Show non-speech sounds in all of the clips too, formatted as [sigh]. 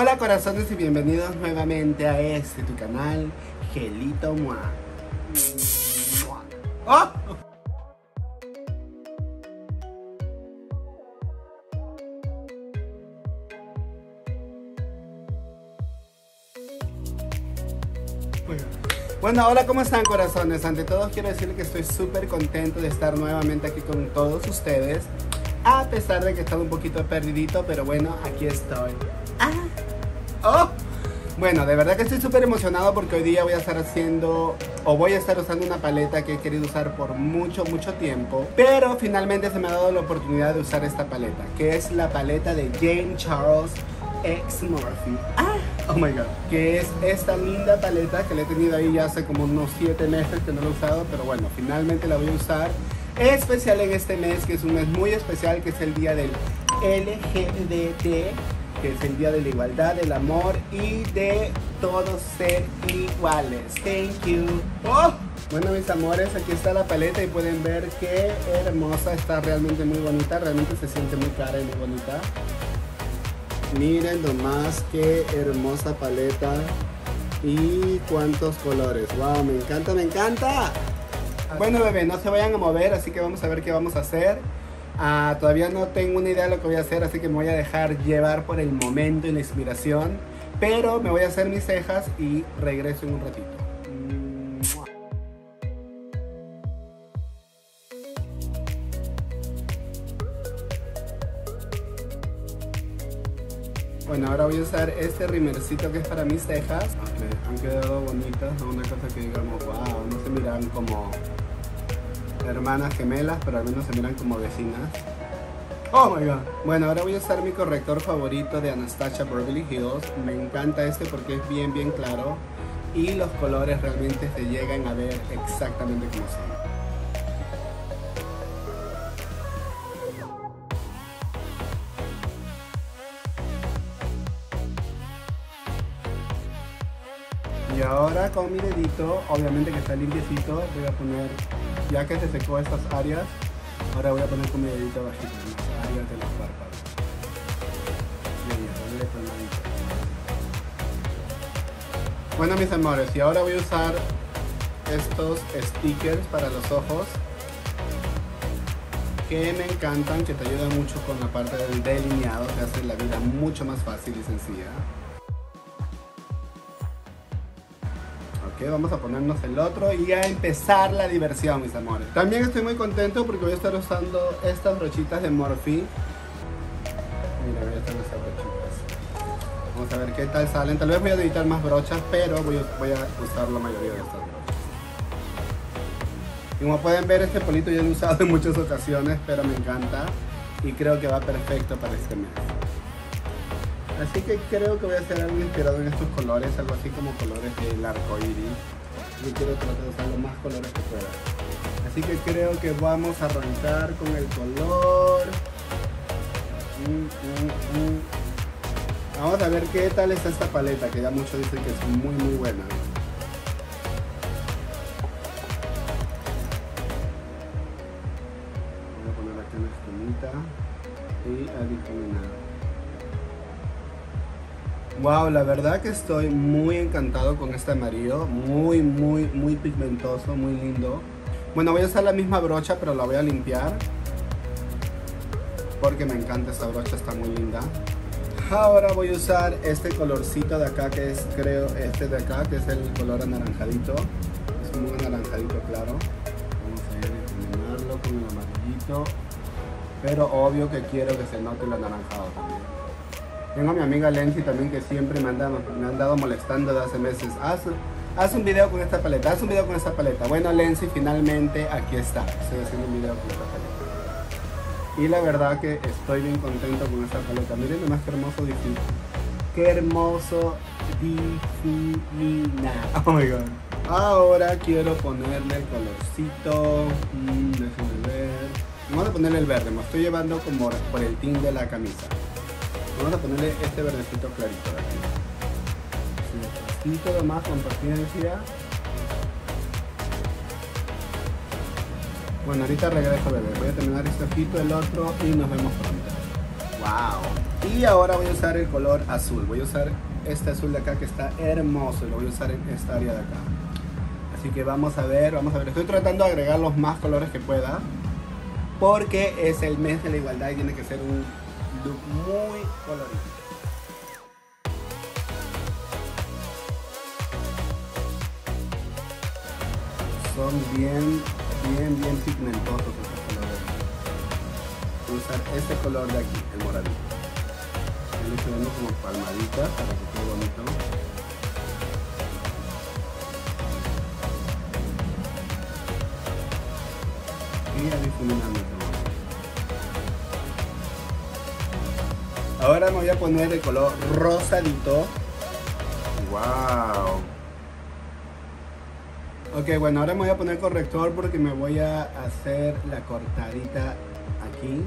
Hola corazones y bienvenidos nuevamente a este tu canal, Gelito Mua. ¡Oh! Bueno, hola, ¿cómo están corazones? Ante todo quiero decirles que estoy súper contento de estar nuevamente aquí con todos ustedes. A pesar de que he estado un poquito perdidito, pero bueno, aquí estoy. Ah. Oh. Bueno, de verdad que estoy súper emocionado porque hoy día voy a estar haciendo o voy a estar usando una paleta que he querido usar por mucho, mucho tiempo. Pero finalmente se me ha dado la oportunidad de usar esta paleta, que es la paleta de James Charles X Murphy. Ah, oh my god. Que es esta linda paleta que la he tenido ahí ya hace como unos 7 meses que no la he usado, pero bueno, finalmente la voy a usar. Especial en este mes, que es un mes muy especial, que es el día del LGBT que es el Día de la Igualdad, del Amor y de todos ser iguales. Thank you. Oh, bueno, mis amores, aquí está la paleta y pueden ver qué hermosa, está realmente muy bonita, realmente se siente muy cara y muy bonita. Miren nomás qué hermosa paleta y cuántos colores. Wow, me encanta, me encanta. Bueno, bebé, no se vayan a mover, así que vamos a ver qué vamos a hacer. Ah, todavía no tengo una idea de lo que voy a hacer, así que me voy a dejar llevar por el momento y la inspiración. Pero me voy a hacer mis cejas y regreso en un ratito. Bueno, ahora voy a usar este rimercito que es para mis cejas. han quedado bonitas, no una cosa que digamos, wow, no se miran como hermanas gemelas, pero al menos se miran como vecinas. Oh my god. Bueno, ahora voy a usar mi corrector favorito de Anastasia Beverly Hills. Me encanta este porque es bien, bien claro. Y los colores realmente se llegan a ver exactamente como son. Y ahora con mi dedito, obviamente que está limpiecito, voy a poner ya que se secó estas áreas, ahora voy a poner con mi dedito bajito en las áreas de los párpados. Bueno mis amores, y ahora voy a usar estos stickers para los ojos que me encantan, que te ayudan mucho con la parte del delineado, que hace la vida mucho más fácil y sencilla. Vamos a ponernos el otro y a empezar la diversión, mis amores. También estoy muy contento porque voy a estar usando estas brochitas de Morphe. Mira, voy a estar estas brochitas. Vamos a ver qué tal salen. Tal vez voy a editar más brochas, pero voy a, usar la mayoría de estas brochas. Como pueden ver, este polito ya lo he usado en muchas ocasiones, pero me encanta y creo que va perfecto para este mes. Así que creo que voy a hacer algo inspirado en estos colores, algo así como colores del arco iris. Yo quiero tratar de usar los más colores que pueda. Así que creo que vamos a arrancar con el color. Mm, mm, mm. Vamos a ver qué tal está esta paleta, que ya muchos dicen que es muy muy buena. Voy a poner aquí una esquinita y a difuminar. Wow, la verdad que estoy muy encantado con este amarillo, muy, muy, muy pigmentoso, muy lindo. Bueno, voy a usar la misma brocha, pero la voy a limpiar. Porque me encanta esta brocha, está muy linda. Ahora voy a usar este colorcito de acá, que es, creo, este de acá, que es el color anaranjadito. Es un anaranjadito claro. Vamos a ir a iluminarlo con el amarillito. Pero obvio que quiero que se note el anaranjado también. Tengo a mi amiga Lenzi también que siempre me, anda, me han dado molestando de hace meses. Haz, haz un video con esta paleta, haz un video con esta paleta. Bueno Lenzi, finalmente aquí está. Estoy haciendo un video con esta paleta. Y la verdad que estoy bien contento con esta paleta. Miren nomás qué hermoso difumina. Qué hermoso difumina. Oh my god. Ahora quiero ponerle el colorcito. Mm, déjenme ver. Vamos a ponerle el verde. Me estoy llevando como por el tin de la camisa. Vamos a ponerle este verdecito clarito aquí. Así todo más con paciencia. Bueno, ahorita regreso bebé. Voy a terminar este ojito, el otro y nos vemos pronto. ¡Wow! Y ahora voy a usar el color azul. Voy a usar este azul de acá que está hermoso lo voy a usar en esta área de acá. Así que vamos a ver, vamos a ver. Estoy tratando de agregar los más colores que pueda. Porque es el mes de la igualdad y tiene que ser un muy colorido. Son bien, bien, bien pigmentosos estos colores. Voy a usar este color de aquí, el moradito. Le estoy dando como palmaditas para que quede bonito. Ahora me voy a poner el color rosadito. Wow. Ok, bueno, ahora me voy a poner corrector porque me voy a hacer la cortadita aquí.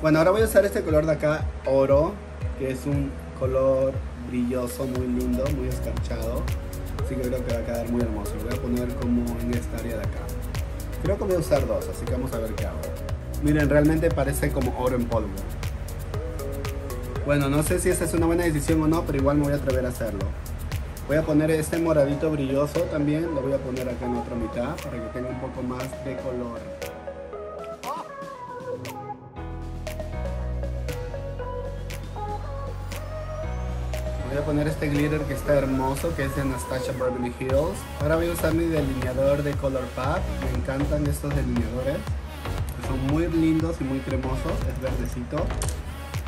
Bueno, ahora voy a usar este color de acá, oro, que es un color brilloso, muy lindo, muy escarchado. Así que creo que va a quedar muy hermoso. Lo voy a poner como en esta área de acá. Creo que voy a usar dos, así que vamos a ver qué hago. Miren, realmente parece como oro en polvo. Bueno, no sé si esa es una buena decisión o no, pero igual me voy a atrever a hacerlo. Voy a poner este moradito brilloso también, lo voy a poner acá en la otra mitad para que tenga un poco más de color. Voy a poner este glitter que está hermoso, que es de Anastasia Beverly Hills. Ahora voy a usar mi delineador de Colourpop. Me encantan estos delineadores. Son muy lindos y muy cremosos, es verdecito.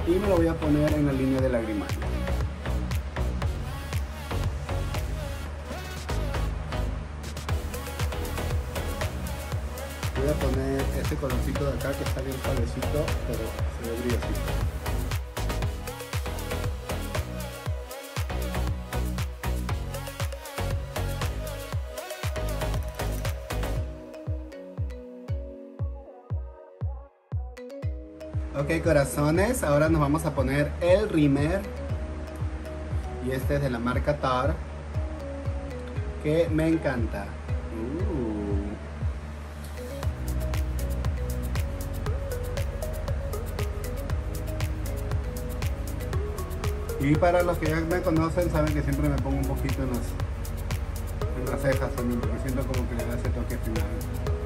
Y me lo voy a poner en la línea de lagrimal. Voy a poner este colorcito de acá que está bien suavecito, pero se ve brillosito. Corazones, ahora nos vamos a poner el Rimer. Y este es de la marca Tar. Que me encanta. Uh. Y para los que ya me conocen, saben que siempre me pongo un poquito en las, en las cejas también, porque siento como que le da ese toque final.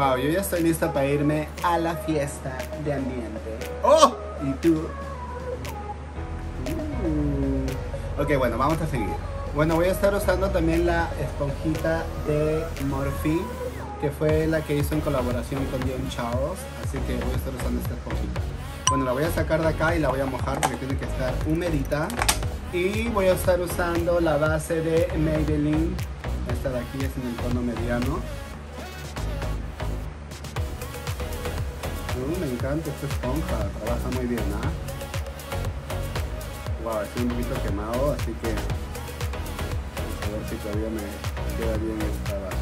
Wow, yo ya estoy lista para irme a la fiesta de ambiente. ¡Oh! ¿Y tú? Uh. Ok, bueno, vamos a seguir. Bueno, voy a estar usando también la esponjita de Morphe, que fue la que hizo en colaboración con John Charles. Así que voy a estar usando esta esponjita. Bueno, la voy a sacar de acá y la voy a mojar porque tiene que estar humedita. Y voy a estar usando la base de Maybelline. Esta de aquí es en el tono mediano me encanta esta esponja, trabaja muy bien, ¿ah? Wow, estoy un poquito quemado, así que vamos a ver si todavía me queda bien esta base.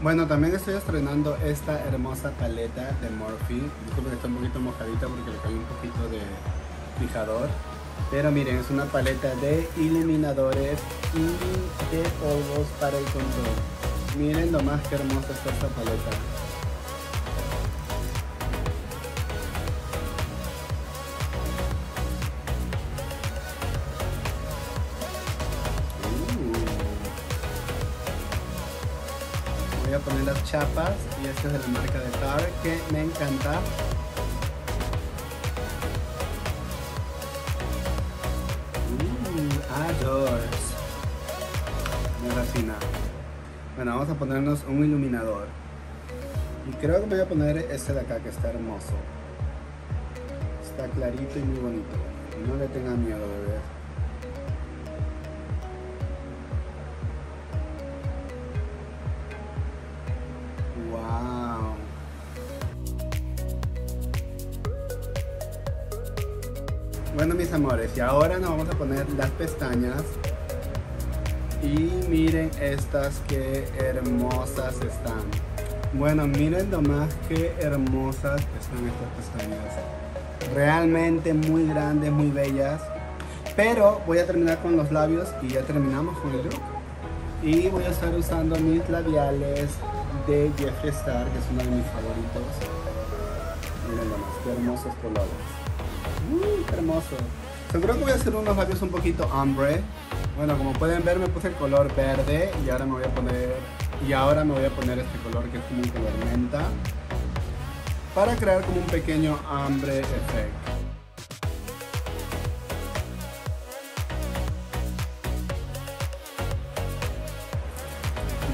Bueno, también estoy estrenando esta hermosa paleta de Morphe. Disculpen que está un poquito mojadita porque le cae un poquito de fijador. Pero miren, es una paleta de iluminadores y de polvos para el control. Miren lo más que hermosa está esta paleta. Uh. Voy a poner las chapas y esta es de la marca de Tar que me encanta. Bueno, vamos a ponernos un iluminador. Y creo que me voy a poner este de acá que está hermoso. Está clarito y muy bonito. No le tengan miedo, bebé. Wow. Bueno mis amores, y ahora nos vamos a poner las pestañas y miren estas que hermosas están. Bueno, miren nomás qué hermosas están estas pestañas. Realmente muy grandes, muy bellas. Pero voy a terminar con los labios y ya terminamos con el look. Y voy a estar usando mis labiales de Jeffree Star, que es uno de mis favoritos. Miren nomás, qué hermosos colores. Qué hermoso. Seguro que voy a hacer unos labios un poquito ombre. Bueno, como pueden ver me puse el color verde y ahora me voy a poner y ahora me voy a poner este color que es como un color menta para crear como un pequeño hambre effect.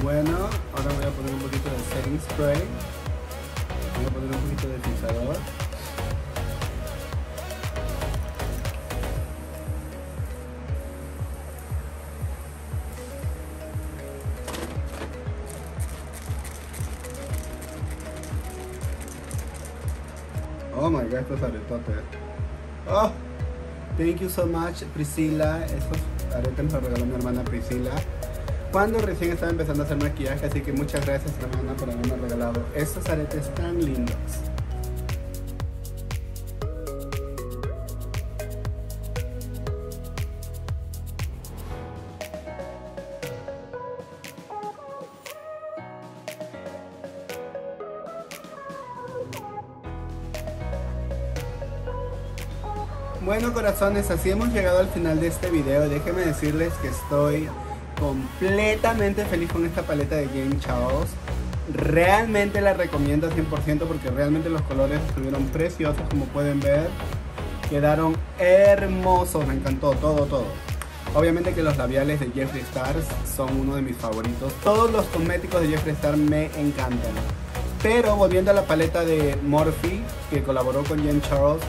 Bueno, ahora voy a poner un poquito de setting spray. Voy a poner un poquito de fijador. Oh my god, estos aretotes. Oh, thank you so much, Priscila. Estos aretes los regaló mi hermana Priscila. Cuando recién estaba empezando a hacer maquillaje, así que muchas gracias hermana por haberme regalado estos aretes tan lindos. Bueno corazones, así hemos llegado al final de este video. Déjenme decirles que estoy completamente feliz con esta paleta de Jane Charles. Realmente la recomiendo al 100% porque realmente los colores estuvieron preciosos como pueden ver. Quedaron hermosos, me encantó todo, todo. Obviamente que los labiales de Jeffree Star son uno de mis favoritos. Todos los cosméticos de Jeffree Star me encantan. Pero volviendo a la paleta de Morphe, que colaboró con Jane Charles,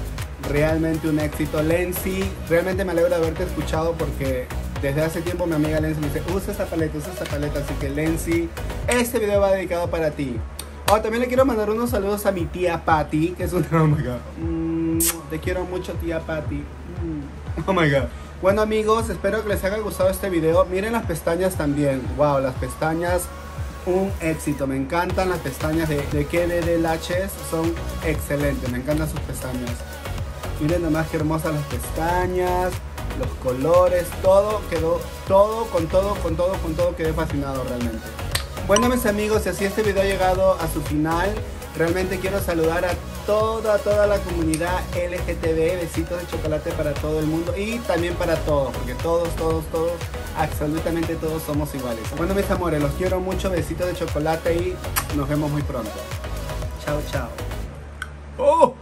realmente un éxito. Lenzi, realmente me alegro de haberte escuchado porque desde hace tiempo mi amiga Lenzi me dice, usa esa paleta, usa esa paleta. Así que Lenzi, este video va dedicado para ti. Oh, también le quiero mandar unos saludos a mi tía Patty, que es una... [laughs] Oh my god. Mm, te quiero mucho tía Patty. Mm, oh my god. Bueno amigos, espero que les haya gustado este video. Miren las pestañas también. Wow, las pestañas un éxito. Me encantan las pestañas de, de KDD Lashes. Son excelentes. Me encantan sus pestañas. Miren nomás qué hermosas las pestañas, los colores, todo quedó, todo, con todo, con todo, con todo, quedé fascinado realmente. Bueno mis amigos, y así este video ha llegado a su final. Realmente quiero saludar a toda, toda la comunidad LGTB, besitos de chocolate para todo el mundo y también para todos, porque todos, todos, todos, absolutamente todos somos iguales. Bueno mis amores, los quiero mucho, besitos de chocolate y nos vemos muy pronto. Chao, chao. ¡Oh!